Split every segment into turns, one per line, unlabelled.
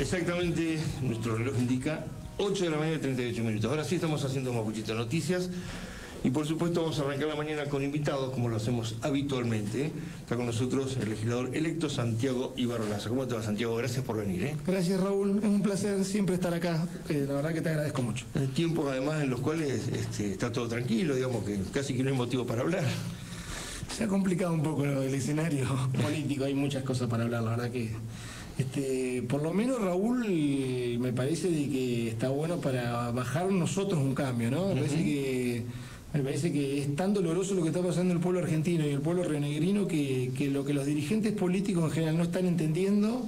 Exactamente, nuestro reloj indica 8 de la mañana y 38 minutos. Ahora sí estamos haciendo Mapuchito Noticias. Y por supuesto vamos a arrancar la mañana con invitados, como lo hacemos habitualmente. Está con nosotros el legislador electo Santiago Ibarrolaza. ¿Cómo te va, Santiago? Gracias por venir. ¿eh?
Gracias, Raúl. Es un placer siempre estar acá. Eh, la verdad que te agradezco mucho.
En tiempos, además, en los cuales este, está todo tranquilo, digamos que casi que no hay motivo para hablar.
Se ha complicado un poco el escenario político, hay muchas cosas para hablar, la verdad que... Este, por lo menos Raúl me parece de que está bueno para bajar nosotros un cambio, ¿no? Me parece que me parece que es tan doloroso lo que está pasando en el pueblo argentino y el pueblo rionegrino que, que lo que los dirigentes políticos en general no están entendiendo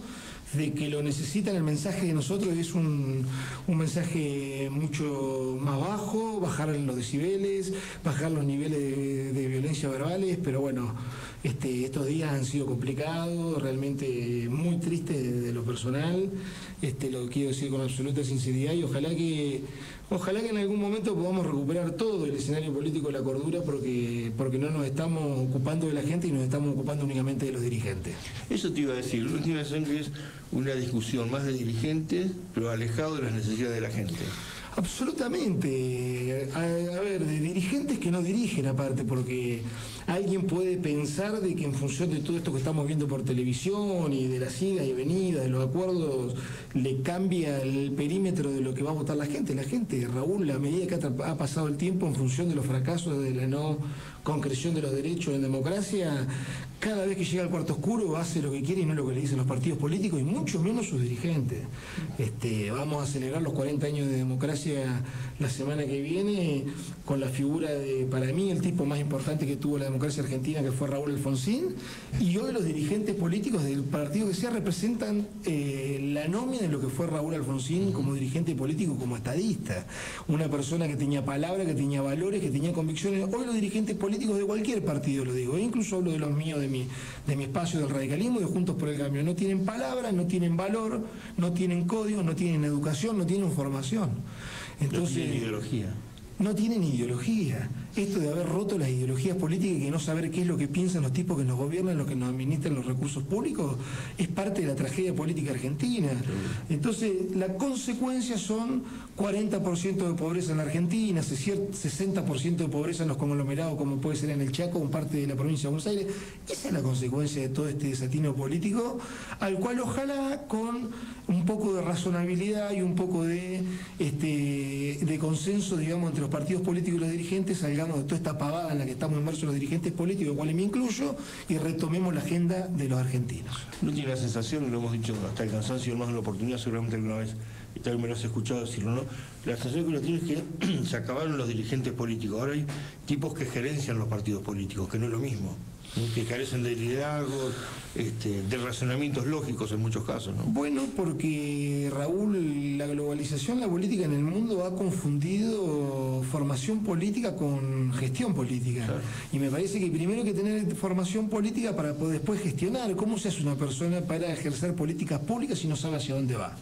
de que lo necesitan, el mensaje de nosotros es un, un, mensaje mucho más bajo, bajar los decibeles, bajar los niveles de, de violencia verbales, pero bueno, este, estos días han sido complicados, realmente muy tristes de, lo personal, este, lo quiero decir con absoluta sinceridad y ojalá que, ojalá que en algún momento podamos recuperar todo el escenario político de la cordura porque, porque no nos estamos ocupando de la gente y nos estamos ocupando únicamente de los dirigentes.
Eso te iba a decir, lo que es una discusión más de dirigentes, pero alejado de las necesidades de la gente.
Absolutamente. A, ver, de dirigentes que no dirigen aparte, porque alguien puede pensar de que en función de todo esto que estamos viendo por televisión y de las idas y venidas, de los acuerdos, le cambia el perímetro de lo que va a votar la gente. La gente, Raúl, a medida que ha pasado el tiempo en función de los fracasos de la no concreción de los derechos en democracia, cada vez que llega al cuarto oscuro hace lo que quiere y no lo que le dicen los partidos políticos y mucho menos sus dirigentes. Este, vamos a celebrar los 40 años de democracia la semana que viene con la figura de, para mí, el tipo más importante que tuvo la democracia argentina, que fue Raúl Alfonsín, y hoy los dirigentes políticos del partido que sea representan eh, la nómina de lo que fue Raúl Alfonsín como dirigente político, como estadista. Una persona que tenía palabra, que tenía valores, que tenía convicciones. Hoy los dirigentes políticos de cualquier partido, lo digo, e incluso hablo de los míos, de mi, de mi espacio del radicalismo, de Juntos por el Cambio. No tienen palabras, no tienen valor, no tienen código, no tienen educación, no tienen formación.
Entonces, no tienen ideología
no tienen ideología. Esto de haber roto las ideologías políticas y que no saber qué es lo que piensan los tipos que nos gobiernan, los que nos administran los recursos públicos, es parte de la tragedia política argentina. Entonces, la consecuencia son 40% de pobreza en la Argentina, 60% de pobreza en los conglomerados, como puede ser en el Chaco, en parte de la provincia de Buenos Aires. Esa es la consecuencia de todo este desatino político, al cual ojalá con un poco de razonabilidad y un poco de, este, de consenso, digamos, entre los partidos políticos y los dirigentes, de toda esta pavada en la que estamos inmersos los dirigentes políticos, cuales me incluyo, y retomemos la agenda de los argentinos.
¿No tiene la sensación, lo hemos dicho hasta el cansancio, más en la oportunidad, seguramente alguna vez, y tal vez me lo has escuchado decirlo, ¿no? La sensación que uno tiene es que se acabaron los dirigentes políticos, ahora hay tipos que gerencian los partidos políticos, que no es lo mismo que carecen de liderazgo, este, de razonamientos lógicos en muchos casos. ¿no?
Bueno, porque Raúl, la globalización, la política en el mundo ha confundido formación política con gestión política. Claro. Y me parece que primero hay que tener formación política para poder después gestionar. ¿Cómo se hace una persona para ejercer políticas públicas si no sabe hacia dónde va?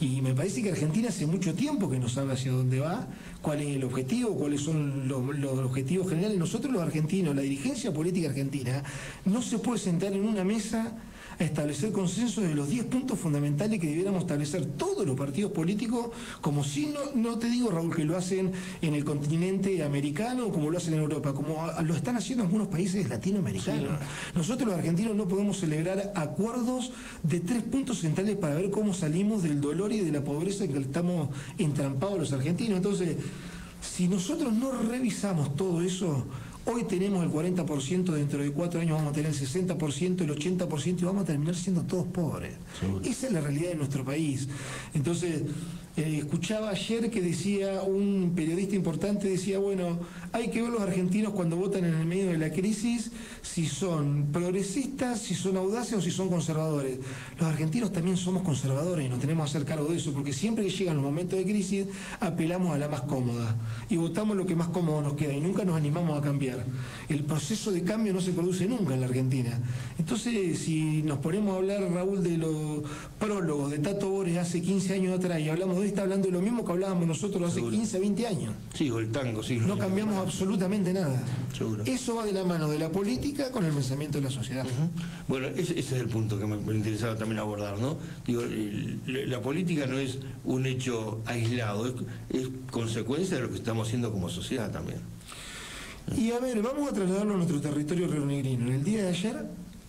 Y me parece que Argentina hace mucho tiempo que no sabe hacia dónde va, cuál es el objetivo, cuáles son los, los objetivos generales. Nosotros los argentinos, la dirigencia política argentina, no se puede sentar en una mesa a establecer consenso de los 10 puntos fundamentales que debiéramos establecer todos los partidos políticos, como si no, no te digo, Raúl, que lo hacen en el continente americano, como lo hacen en Europa, como lo están haciendo algunos países latinoamericanos. Sí. Nosotros los argentinos no podemos celebrar acuerdos de tres puntos centrales para ver cómo salimos del dolor y de la pobreza en que estamos entrampados los argentinos. Entonces, si nosotros no revisamos todo eso, Hoy tenemos el 40%, dentro de cuatro años vamos a tener el 60%, el 80% y vamos a terminar siendo todos pobres. Sí. Esa es la realidad de nuestro país. Entonces, eh, escuchaba ayer que decía un periodista importante, decía, bueno, hay que ver los argentinos cuando votan en el medio de la crisis, si son progresistas, si son audaces o si son conservadores. Los argentinos también somos conservadores y nos tenemos que hacer cargo de eso, porque siempre que llegan los momentos de crisis, apelamos a la más cómoda y votamos lo que más cómodo nos queda y nunca nos animamos a cambiar. El proceso de cambio no se produce nunca en la Argentina. Entonces, si nos ponemos a hablar, Raúl, de los prólogos de Tato Flores hace 15 años atrás y hablamos de está hablando de lo mismo que hablábamos nosotros hace 15, 20 años.
Sí, o el tango, sí.
No cambiamos absolutamente nada. Eso va de la mano de la política con el pensamiento de la sociedad.
Bueno, ese, es el punto que me, interesaba también abordar, ¿no? Digo, la política no es un hecho aislado, es, es consecuencia de lo que estamos haciendo como sociedad también.
Y a ver, vamos a trasladarlo a nuestro territorio rionegrino. En el día de ayer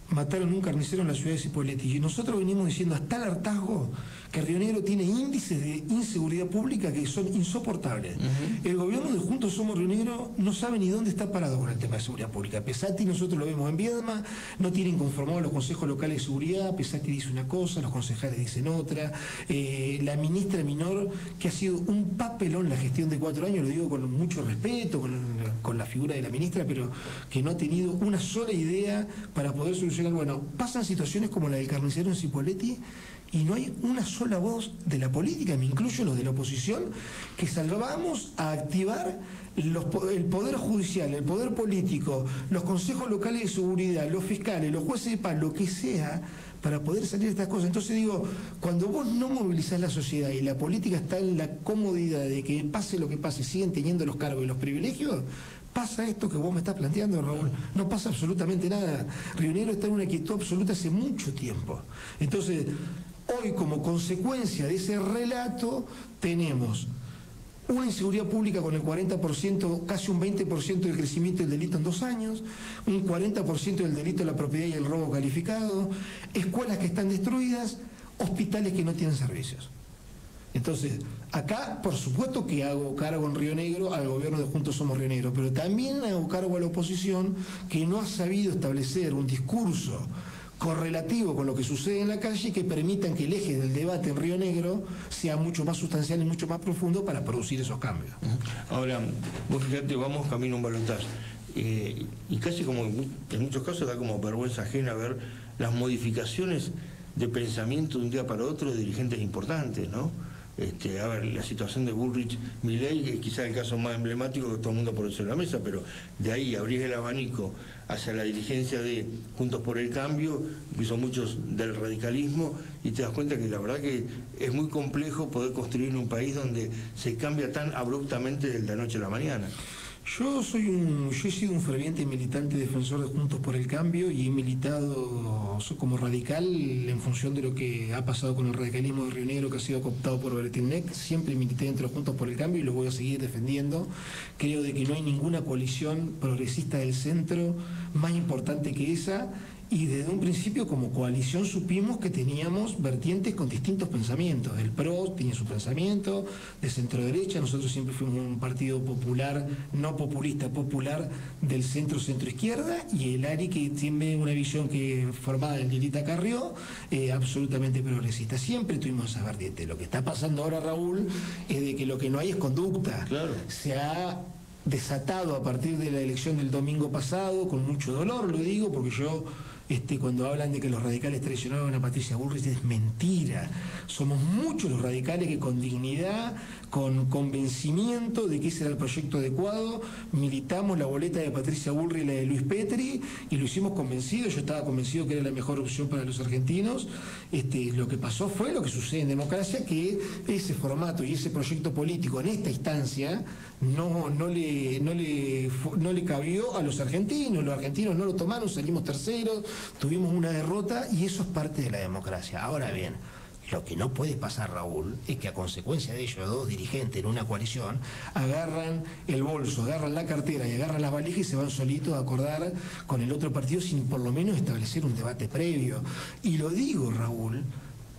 mataron un carnicero en la ciudad de Cipolletti y nosotros venimos diciendo hasta el hartazgo que Río Negro tiene índices de inseguridad pública que son insoportables. El gobierno de Juntos Somos Río Negro no sabe ni dónde está parado con el tema de seguridad pública. Pesati, nosotros lo vemos en Viedma, no tienen conformados los consejos locales de seguridad, Pesati dice una cosa, los concejales dicen otra. Eh, la ministra Minor, que ha sido un papelón la gestión de cuatro años, lo digo con mucho respeto, con, con la figura de la ministra, pero que no ha tenido una sola idea para poder solucionar. Bueno, pasan situaciones como la del carnicero en Cipolletti y no hay una sola voz de la política, me incluyo los de la oposición, que salvamos a activar el poder judicial, el poder político, los consejos locales de seguridad, los fiscales, los jueces de paz, lo que sea, para poder salir de estas cosas. Entonces digo, cuando vos no movilizás la sociedad y la política está en la comodidad de que pase lo que pase, siguen teniendo los cargos y los privilegios, pasa esto que vos me estás planteando, Raúl. No pasa absolutamente nada. Río Negro está en una quietud absoluta hace mucho tiempo. Entonces, Hoy, como consecuencia de ese relato, tenemos una inseguridad pública con el 40%, casi un 20% del crecimiento del delito en dos años, un 40% del delito de la propiedad y el robo calificado, escuelas que están destruidas, hospitales que no tienen servicios. Entonces, acá, por supuesto que hago cargo en Río Negro al gobierno de Juntos Somos Río Negro, pero también hago cargo a la oposición que no ha sabido establecer un discurso correlativo con lo que sucede en la calle que permitan que el eje del debate en Río Negro sea mucho más sustancial y mucho más profundo para producir esos cambios.
Ahora, vos fíjate, vamos camino a un balotaje. Eh, y casi como en muchos casos da como vergüenza ajena ver las modificaciones de pensamiento de un día para otro de dirigentes importantes, ¿no? Este, a ver, la situación de Bullrich Milley es quizá el caso más emblemático que todo el mundo por eso en la mesa, pero de ahí abrir el abanico hacia la dirigencia de Juntos por el Cambio, que son muchos del radicalismo, y te das cuenta que la verdad que es muy complejo poder construir un país donde se cambia tan abruptamente de la noche a la mañana.
Yo soy un, yo he sido un ferviente militante defensor de Juntos por el Cambio y he militado como radical en función de lo que ha pasado con el radicalismo de Río Negro que ha sido cooptado por Bertinec. Siempre milité dentro de Juntos por el Cambio y lo voy a seguir defendiendo. Creo de que no hay ninguna coalición progresista del centro más importante que esa y desde un principio como coalición supimos que teníamos vertientes con distintos pensamientos. El PRO tenía su pensamiento, de centro derecha, nosotros siempre fuimos un partido popular, no populista, popular del centro centro izquierda y el ARI que tiene una visión que formada en Lilita Carrió, eh, absolutamente progresista. Siempre tuvimos esa vertiente. Lo que está pasando ahora, Raúl, es de que lo que no hay es conducta.
Claro.
Se ha desatado a partir de la elección del domingo pasado, con mucho dolor, lo digo, porque yo este, cuando hablan de que los radicales traicionaron a Patricia Bullrich, es mentira. Somos muchos los radicales que con dignidad, con convencimiento de que ese era el proyecto adecuado, militamos la boleta de Patricia Bullrich y la de Luis Petri, y lo hicimos convencido, yo estaba convencido que era la mejor opción para los argentinos. Este, lo que pasó fue lo que sucede en democracia, que ese formato y ese proyecto político en esta instancia no, no, le, no, le, no le cabió a los argentinos, los argentinos no lo tomaron, salimos terceros, tuvimos una derrota y eso es parte de la democracia. Ahora bien, lo que no puede pasar, Raúl, es que a consecuencia de ello, dos dirigentes en una coalición agarran el bolso, agarran la cartera y agarran las valijas y se van solitos a acordar con el otro partido sin por lo menos establecer un debate previo. Y lo digo, Raúl,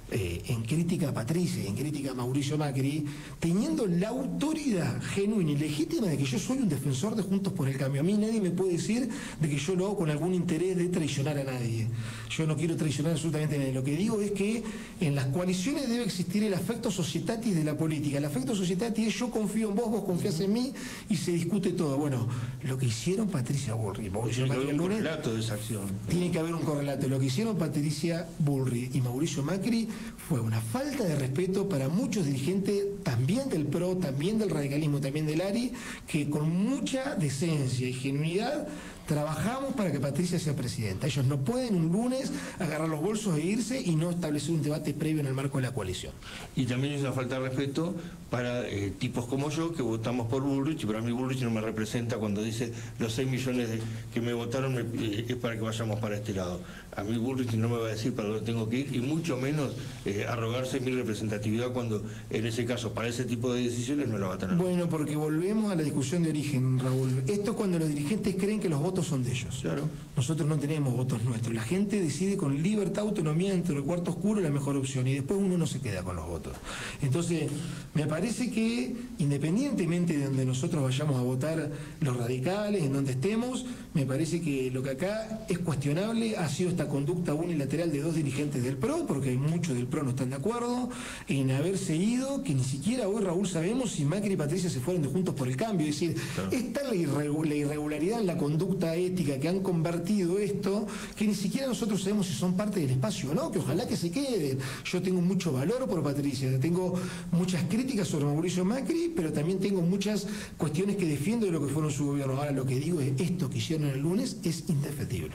eh, en crítica a Patricia y en crítica a Mauricio Macri, teniendo la autoridad genuina y legítima de que yo soy un defensor de Juntos por el Cambio. A mí nadie me puede decir de que yo lo hago con algún interés de traicionar a nadie. Yo no quiero traicionar absolutamente a nadie. Lo que digo es que en las coaliciones debe existir el afecto societatis de la política. El afecto societatis es yo confío en vos, vos confías en mí y se discute todo. Bueno, lo que hicieron Patricia Bullrich, Mauricio
Macri, un correlato de esa acción.
Tiene que haber un correlato. Lo que hicieron Patricia Bullrich y Mauricio Macri fue una falta de respeto para muchos dirigentes, también del PRO, también del radicalismo, también del ARI, que con mucha decencia y genuinidad trabajamos para que Patricia sea presidenta. Ellos no pueden un lunes agarrar los bolsos e irse y no establecer un debate previo en el marco de la coalición.
Y también es una falta de respeto para eh, tipos como yo que votamos por Bullrich, pero a mí Bullrich no me representa cuando dice los 6 millones que me votaron eh, es para que vayamos para este lado. A mí Bullrich no me va a decir para dónde tengo que ir y mucho menos eh, arrogarse mi representatividad cuando en ese caso para ese tipo de decisiones no la va a tener.
Bueno, porque volvemos a la discusión de origen, Raúl. Esto es cuando los dirigentes creen que los votos son de ellos.
Claro.
Nosotros no tenemos votos nuestros. La gente decide con libertad, autonomía dentro del cuarto oscuro la mejor opción y después uno no se queda con los votos. Entonces, me parece que independientemente de donde nosotros vayamos a votar los radicales, en donde estemos, me parece que lo que acá es cuestionable ha sido esta conducta unilateral de dos dirigentes del PRO, porque muchos del PRO no están de acuerdo, en haberse ido, que ni siquiera hoy Raúl sabemos si Macri y Patricia se fueron de juntos por el cambio. Es decir, es tal la irregularidad en la conducta ética que han convertido esto, que ni siquiera nosotros sabemos si son parte del espacio o no, que ojalá que se queden. Yo tengo mucho valor por Patricia, tengo muchas críticas sobre Mauricio Macri, pero también tengo muchas cuestiones que defiendo de lo que fueron su gobierno. Ahora lo que digo es, esto que hicieron el lunes es indefectible.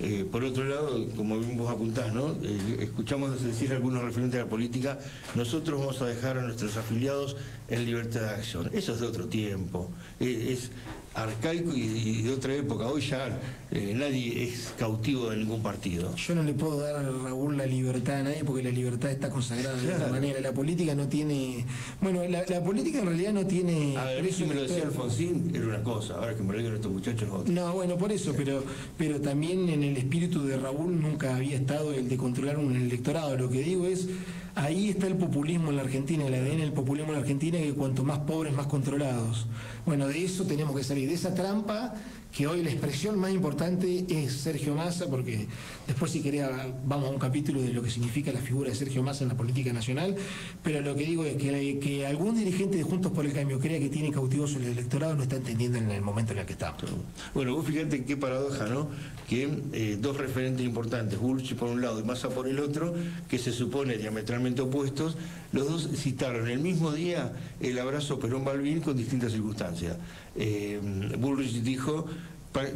Eh, por otro lado, como vos apuntás, ¿no? Eh, escuchamos decir algunos referentes a la política, nosotros vamos a dejar a nuestros afiliados en libertad de acción. Eso es de otro tiempo. Eh, es, arcaico y, de otra época. Hoy ya eh, nadie es cautivo de ningún partido.
Yo no le puedo dar a Raúl la libertad a nadie porque la libertad está consagrada de otra manera. La política no tiene. Bueno, la, política en realidad no tiene.
A ver, si me lo decía Alfonsín, era una cosa. Ahora que me lo digan estos muchachos, otra.
No, bueno, por eso, pero, pero también en el espíritu de Raúl nunca había estado el de controlar un electorado. Lo que digo es. Ahí está el populismo en la Argentina, el ADN del populismo en la Argentina, que cuanto más pobres, más controlados. Bueno, de eso tenemos que salir, de esa trampa que hoy la expresión más importante es Sergio Massa, porque después si quería vamos a un capítulo de lo que significa la figura de Sergio Massa en la política nacional, pero lo que digo es que, algún dirigente de Juntos por el Cambio crea que tiene cautivoso el electorado no está entendiendo en el momento en el que estamos.
Bueno, vos fíjate qué paradoja, ¿no? Que eh, dos referentes importantes, Bullrich por un lado y Massa por el otro, que se supone diametralmente opuestos, los dos citaron el mismo día el abrazo Perón-Balbín con distintas circunstancias. Eh, Bullrich dijo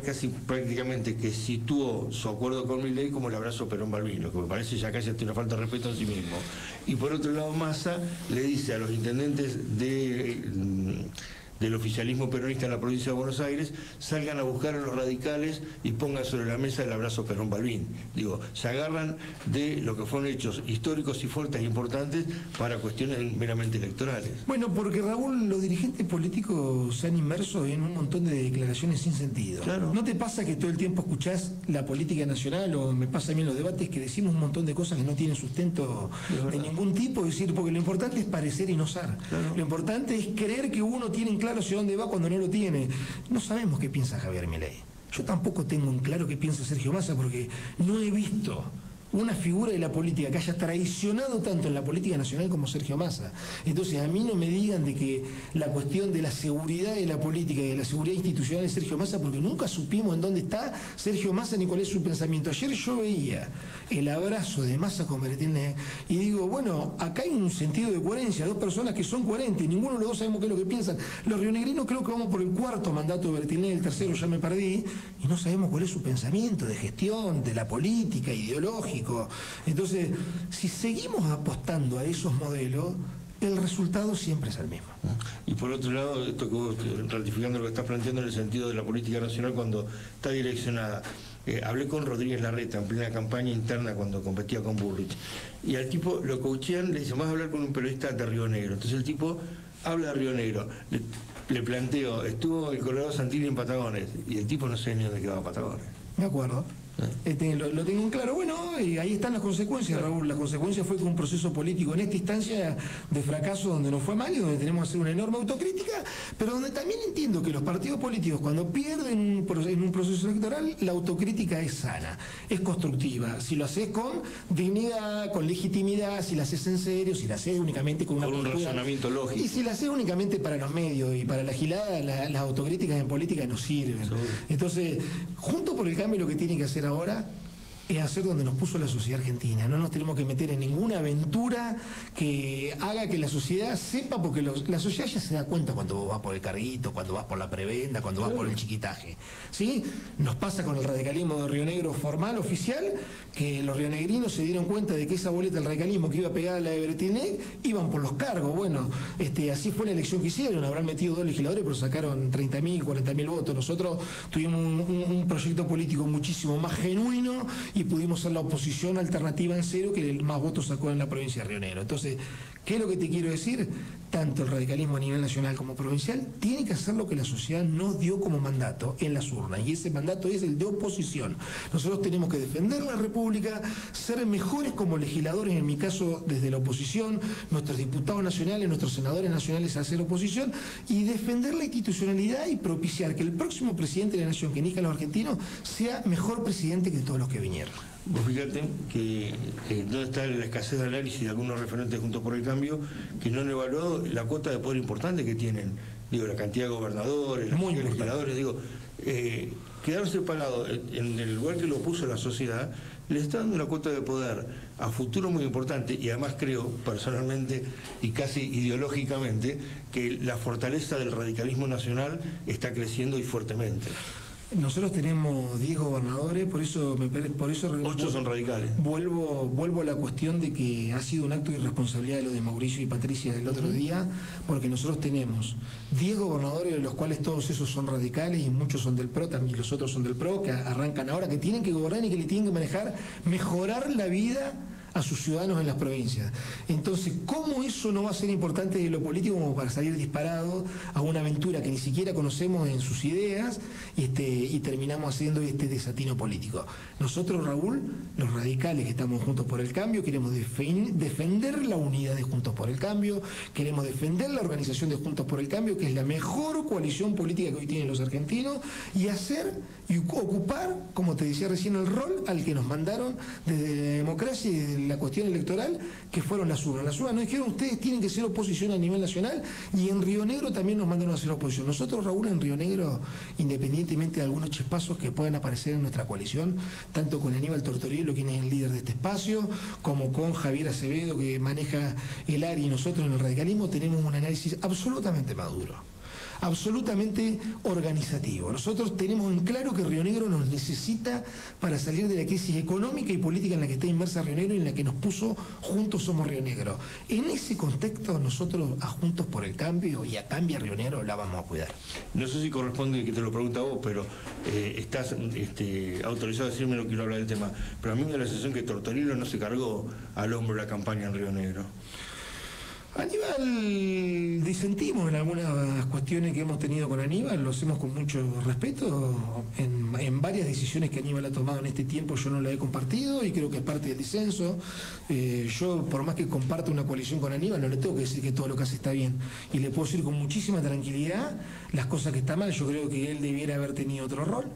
casi prácticamente que situó su acuerdo con ley como el abrazo Perón Balbino, que me parece ya casi una falta de respeto en sí mismo. Y por otro lado, Massa le dice a los intendentes de mm, del oficialismo peronista en la provincia de Buenos Aires salgan a buscar a los radicales y pongan sobre la mesa el abrazo Perón Balbín. Digo, se agarran de lo que fueron hechos históricos y fuertes e importantes para cuestiones meramente electorales.
Bueno, porque Raúl, los dirigentes políticos se han inmerso en un montón de declaraciones sin sentido. ¿No te pasa que todo el tiempo escuchás la política nacional o me pasa a mí en los debates que decimos un montón de cosas que no tienen sustento de, ningún tipo? Es decir, porque lo importante es parecer y no ser. Lo importante es creer que uno tiene en claro claro dónde va cuando no lo tiene. No sabemos qué piensa Javier Milei. Yo tampoco tengo en claro qué piensa Sergio Massa porque no he visto una figura de la política que haya traicionado tanto en la política nacional como Sergio Massa. Entonces, a mí no me digan de que la cuestión de la seguridad de la política y de la seguridad institucional de Sergio Massa, porque nunca supimos en dónde está Sergio Massa ni cuál es su pensamiento. Ayer yo veía el abrazo de Massa con Bertine y digo, bueno, acá hay un sentido de coherencia, dos personas que son coherentes, ninguno de los dos sabemos qué es lo que piensan. Los rionegrinos creo que vamos por el cuarto mandato de Bertine, el tercero ya me perdí, y no sabemos cuál es su pensamiento de gestión, de la política, ideológica entonces, si seguimos apostando a esos modelos, el resultado siempre es el mismo.
Y por otro lado, esto ratificando lo que estás planteando en el sentido de la política nacional cuando está direccionada. Eh, hablé con Rodríguez Larreta en plena campaña interna cuando competía con Burrich. Y al tipo lo coachean, le dice, vas a hablar con un periodista de Río Negro. Entonces el tipo habla de Río Negro. Le, le planteo, estuvo el Colorado Santini en Patagones. Y el tipo no sé ni dónde quedaba Patagones.
Me acuerdo. Este, lo, tengo en claro. Bueno, y ahí están las consecuencias, Raúl. La consecuencia fue que un proceso político en esta instancia de fracaso donde nos fue mal y donde tenemos que hacer una enorme autocrítica, pero donde también entiendo que los partidos políticos cuando pierden en un proceso electoral, la autocrítica es sana, es constructiva. Si lo haces con dignidad, con legitimidad, si lo haces en serio, si lo haces únicamente con,
un razonamiento lógico.
Y si lo haces únicamente para los medios y para la gilada, las autocríticas en política no sirven. Entonces, junto por el cambio lo que tiene que hacer ahora es hacer donde nos puso la sociedad argentina. No nos tenemos que meter en ninguna aventura que haga que la sociedad sepa, porque la sociedad ya se da cuenta cuando vos vas por el carguito, cuando vas por la prebenda, cuando vas por el chiquitaje. ¿Sí? Nos pasa con el radicalismo de Río Negro formal, oficial, que los rionegrinos se dieron cuenta de que esa boleta del radicalismo que iba a pegar a la de iban por los cargos. Bueno, este, así fue la elección que hicieron, habrán metido dos legisladores, pero sacaron 30.000, 40.000 votos. Nosotros tuvimos un, proyecto político muchísimo más genuino y pudimos ser la oposición alternativa en cero que más votos sacó en la provincia de Río Negro. Entonces, ¿qué es lo que te quiero decir? Tanto el radicalismo a nivel nacional como provincial tiene que hacer lo que la sociedad nos dio como mandato en las urnas y ese mandato es el de oposición. Nosotros tenemos que defender la República, ser mejores como legisladores, en mi caso desde la oposición, nuestros diputados nacionales, nuestros senadores nacionales hacer oposición y defender la institucionalidad y propiciar que el próximo presidente de la nación que elija a los argentinos sea mejor presidente que todos los que vinieron.
Vos fíjate que no está la escasez de análisis de algunos referentes juntos por el cambio que no han evaluado la cuota de poder importante que tienen. Digo, la cantidad de gobernadores, los legisladores, digo, eh, quedarse parado en el lugar que lo puso la sociedad le está dando una cuota de poder a futuro muy importante y además creo personalmente y casi ideológicamente que la fortaleza del radicalismo nacional está creciendo y fuertemente.
Nosotros tenemos 10 gobernadores, por eso me por eso
ocho son radicales.
Vuelvo vuelvo a la cuestión de que ha sido un acto de irresponsabilidad de lo de Mauricio y Patricia del otro día, porque nosotros tenemos 10 gobernadores de los cuales todos esos son radicales y muchos son del PRO, también los otros son del PRO que arrancan ahora que tienen que gobernar y que le tienen que manejar mejorar la vida a sus ciudadanos en las provincias. Entonces, ¿cómo eso no va a ser importante de lo político como para salir disparado a una aventura que ni siquiera conocemos en sus ideas este, y terminamos haciendo este desatino político? Nosotros, Raúl, los radicales que estamos juntos por el cambio, queremos defender la unidad de Juntos por el Cambio, queremos defender la organización de Juntos por el Cambio, que es la mejor coalición política que hoy tienen los argentinos, y hacer y ocupar, como te decía recién, el rol al que nos mandaron desde la democracia y desde la cuestión electoral, que fueron las urnas. Las urnas nos dijeron, ustedes tienen que ser oposición a nivel nacional y en Río Negro también nos mandaron a ser oposición. Nosotros, Raúl, en Río Negro, independientemente de algunos chispazos que puedan aparecer en nuestra coalición, tanto con Aníbal Tortorielo, quien es el líder de este espacio, como con Javier Acevedo, que maneja el área y nosotros en el radicalismo, tenemos un análisis absolutamente maduro absolutamente organizativo. Nosotros tenemos en claro que Río Negro nos necesita para salir de la crisis económica y política en la que está inmersa Río Negro y en la que nos puso Juntos Somos Río Negro. En ese contexto nosotros a Juntos por el Cambio y a Cambia Río Negro la vamos a cuidar.
No sé si corresponde que te lo pregunte a vos, pero eh, estás este, autorizado a decirme, no quiero hablar del tema, pero a mí me da la sensación que Tortorino no se cargó al hombro la campaña en Río Negro.
Aníbal disentimos en algunas cuestiones que hemos tenido con Aníbal, lo hacemos con mucho respeto. En, varias decisiones que Aníbal ha tomado en este tiempo yo no la he compartido y creo que es parte del disenso. Eh, yo, por más que comparta una coalición con Aníbal, no le tengo que decir que todo lo que hace está bien. Y le puedo decir con muchísima tranquilidad las cosas que están mal. Yo creo que él debiera haber tenido otro rol.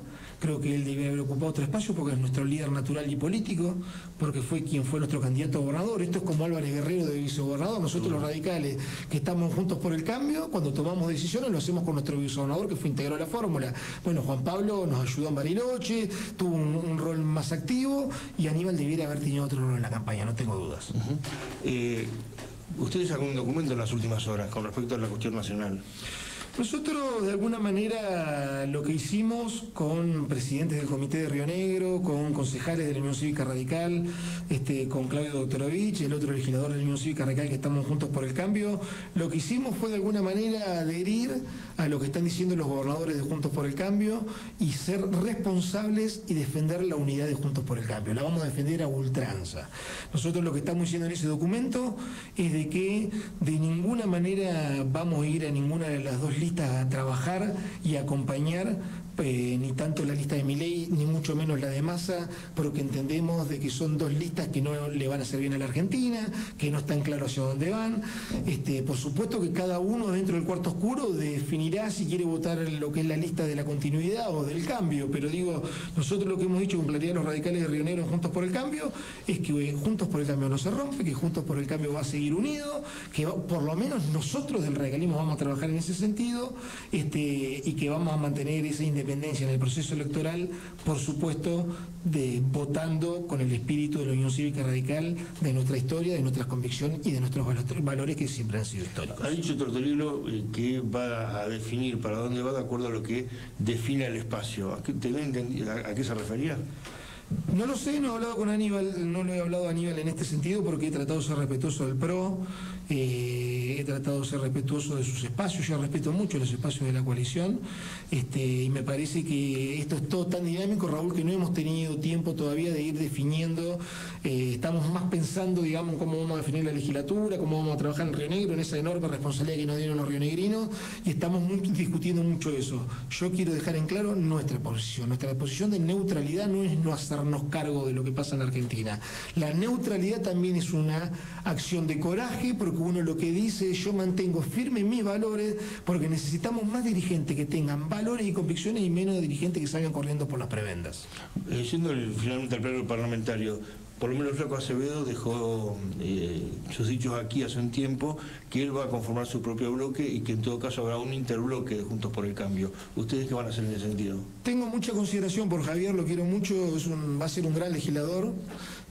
Creo que él debe haber ocupado otro espacio porque es nuestro líder natural y político, porque fue quien fue nuestro candidato a gobernador. Esto es como Álvarez Guerrero de vicegobernador. Nosotros los radicales que estamos juntos por el cambio, cuando tomamos decisiones lo hacemos con nuestro vicegobernador que fue integrado a la fórmula. Bueno, Juan Pablo nos ayudó en Bariloche, tuvo un, rol más activo y Aníbal debiera haber tenido otro rol en la campaña, no tengo dudas.
Eh, ustedes sacaron un documento en las últimas horas con respecto a la cuestión nacional.
Nosotros de alguna manera lo que hicimos con presidentes del Comité de Río Negro, con concejales de la Unión Cívica Radical, este, con Claudio Doctorovich, el otro legislador de la Unión Cívica Radical que estamos juntos por el cambio, lo que hicimos fue de alguna manera adherir a lo que están diciendo los gobernadores de Juntos por el Cambio y ser responsables y defender la unidad de Juntos por el Cambio. La vamos a defender a ultranza. Nosotros lo que estamos diciendo en ese documento es de que de ninguna manera vamos a ir a ninguna de las dos a trabajar y acompañar eh, ni tanto la lista de ley ni mucho menos la de Massa, porque entendemos de que son dos listas que no le van a hacer bien a la Argentina, que no están claros hacia dónde van. Este, por supuesto que cada uno dentro del cuarto oscuro definirá si quiere votar lo que es la lista de la continuidad o del cambio, pero digo, nosotros lo que hemos dicho con claridad los radicales de Río Juntos por el Cambio es que eh, Juntos por el Cambio no se rompe, que Juntos por el Cambio va a seguir unido, que por lo menos nosotros del radicalismo vamos a trabajar en ese sentido este, y que vamos a mantener esa independencia independencia en el proceso electoral, por supuesto, de votando con el espíritu de la Unión Cívica Radical, de nuestra historia, de nuestras convicciones y de nuestros valores que siempre han sido históricos.
Ha dicho Tortolino eh, que va a definir para dónde va de acuerdo a lo que define el espacio. ¿A qué, a qué se refería?
No lo sé, no he hablado con Aníbal, no lo he hablado a Aníbal en este sentido porque he tratado de ser respetuoso del PRO, eh, he tratado de ser respetuoso de sus espacios, yo respeto mucho los espacios de la coalición este, y me parece que esto es todo tan dinámico, Raúl, que no hemos tenido tiempo todavía de ir definiendo, eh, estamos más pensando, digamos, cómo vamos a definir la legislatura, cómo vamos a trabajar en Río Negro, en esa enorme responsabilidad que nos dieron los rionegrinos y estamos discutiendo mucho eso. Yo quiero dejar en claro nuestra posición, nuestra posición de neutralidad no es no hacernos cargo de lo que pasa en Argentina. La neutralidad también es una acción de coraje, porque uno lo que dice es yo mantengo firmes mis valores, porque necesitamos más dirigentes que tengan valores y convicciones y menos dirigentes que salgan corriendo por las prebendas.
Eh, siendo finalmente el pleno parlamentario, por lo menos Flaco Acevedo dejó eh, sus dichos aquí hace un tiempo que él va a conformar su propio bloque y que en todo caso habrá un interbloque de Juntos por el Cambio. ¿Ustedes qué van a hacer en ese sentido?
Tengo mucha consideración por Javier, lo quiero mucho, es va a ser un gran legislador.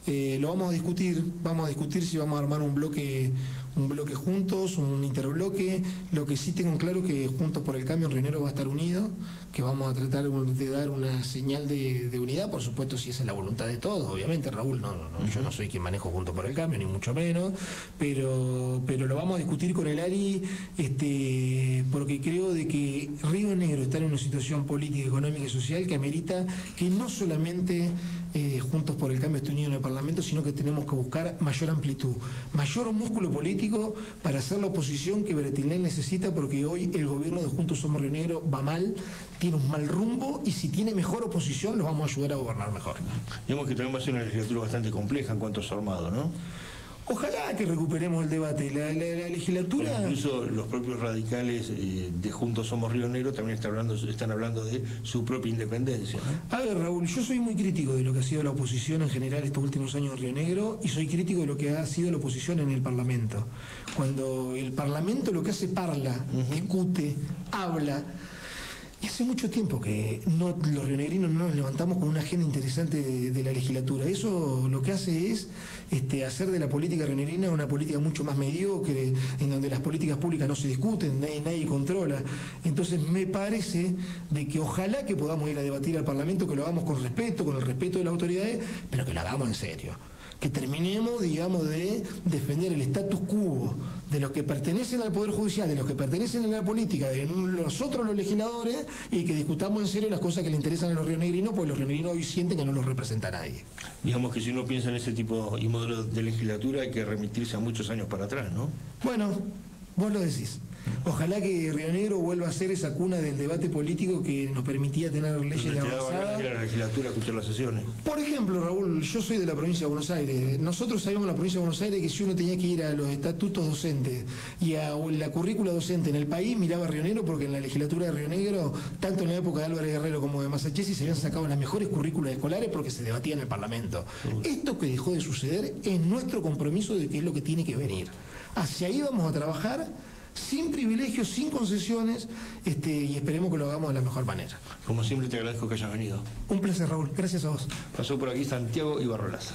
Eh, lo vamos a discutir, vamos a discutir si vamos a armar un bloque un bloque juntos, un interbloque. Lo que sí tengo claro es que Juntos por el Cambio en Renero va a estar unido, que vamos a tratar de dar una señal de, unidad, por supuesto, si esa es la voluntad de todos. Obviamente, Raúl, no, no, yo no soy quien manejo Juntos por el Cambio, ni mucho menos, pero, pero lo vamos a discutir con el ARI, este, porque creo de que Río Negro está en una situación política, económica y social que amerita que no solamente eh, Juntos por el Cambio esté unido en el Parlamento, sino que tenemos que buscar mayor amplitud, mayor músculo político para hacer la oposición que Bretilén necesita porque hoy el gobierno de Juntos Somos Río Negro va mal, tiene un mal rumbo y si tiene mejor oposición los vamos a ayudar a gobernar mejor.
Digamos que también va a ser una legislatura bastante compleja en cuanto a su armado, ¿no?
Ojalá que recuperemos el debate. La, legislatura.
incluso los propios radicales eh, de Juntos Somos Río Negro también están hablando, están hablando de su propia independencia.
A ver, Raúl, yo soy muy crítico de lo que ha sido la oposición en general estos últimos años en Río Negro y soy crítico de lo que ha sido la oposición en el Parlamento. Cuando el Parlamento lo que hace parla, discute, habla y hace mucho tiempo que los rionegrinos no nos levantamos con una agenda interesante de, la legislatura. Eso lo que hace es este, hacer de la política rionegrina una política mucho más mediocre, en donde las políticas públicas no se discuten, nadie, nadie controla. Entonces me parece de que ojalá que podamos ir a debatir al Parlamento, que lo hagamos con respeto, con el respeto de las autoridades, pero que lo hagamos en serio que terminemos, digamos, de defender el status quo de los que pertenecen al Poder Judicial, de los que pertenecen a la política, de nosotros los legisladores, y que discutamos en serio las cosas que le interesan a los rionegrinos, porque los rionegrinos hoy sienten que no los representa nadie.
Digamos que si uno piensa en ese tipo y modelo de legislatura hay que remitirse a muchos años para atrás, ¿no?
Bueno, vos lo decís. Ojalá que Río Negro vuelva a ser esa cuna del debate político que nos permitía tener leyes de avanzada.
la legislatura escuchar las sesiones.
Por ejemplo, Raúl, yo soy de la provincia de Buenos Aires. Nosotros sabíamos en la provincia de Buenos Aires que si uno tenía que ir a los estatutos docentes y a la currícula docente en el país, miraba a Río Negro porque en la legislatura de Río Negro, tanto en la época de Álvarez Guerrero como de Massachusetts, se habían sacado las mejores currículas escolares porque se debatía en el Parlamento. Esto que dejó de suceder es nuestro compromiso de que es lo que tiene que venir. Hacia ahí vamos a trabajar sin privilegios, sin concesiones, este, y esperemos que lo hagamos de la mejor manera.
Como siempre te agradezco que hayas venido.
Un placer, Raúl. Gracias a vos.
Pasó por aquí Santiago Ibarrolas.